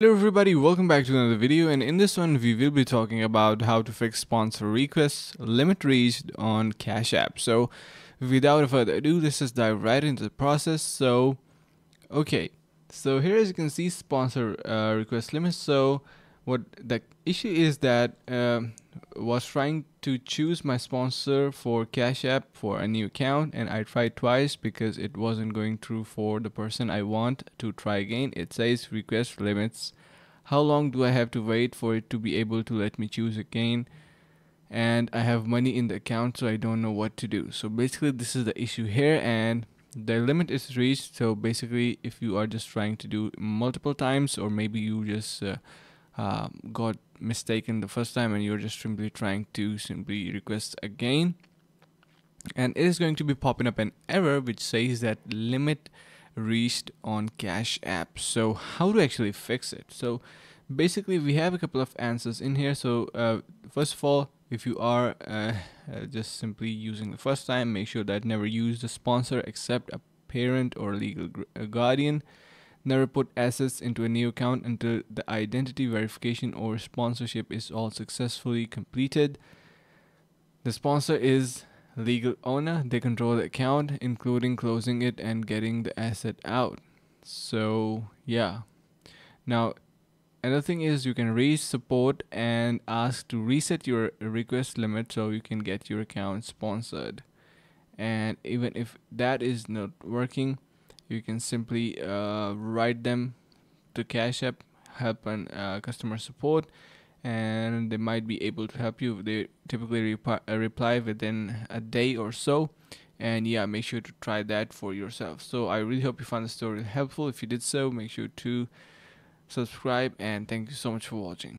Hello everybody, welcome back to another video and in this one we will be talking about how to fix sponsor requests limit reached on Cash App. So without further ado, let's just dive right into the process. So okay, so here as you can see sponsor uh, request limit. So what the issue is that uh, was trying to choose my sponsor for Cash App for a new account and I tried twice because it wasn't going through for the person I want to try again. It says request limits. How long do I have to wait for it to be able to let me choose again? And I have money in the account so I don't know what to do. So basically this is the issue here and the limit is reached. So basically if you are just trying to do multiple times or maybe you just uh, uh, got mistaken the first time and you're just simply trying to simply request again. And it is going to be popping up an error which says that limit reached on cash app. So how to actually fix it? So basically we have a couple of answers in here. So uh, first of all if you are uh, uh, just simply using the first time make sure that never use the sponsor except a parent or legal guardian never put assets into a new account until the identity verification or sponsorship is all successfully completed. The sponsor is legal owner. They control the account, including closing it and getting the asset out. So yeah. Now another thing is you can reach support and ask to reset your request limit so you can get your account sponsored. And even if that is not working, you can simply uh, write them to Cash App help and uh, customer support and they might be able to help you. They typically uh, reply within a day or so. And yeah make sure to try that for yourself. So i really hope you found the story helpful. If you did so make sure to subscribe and thank you so much for watching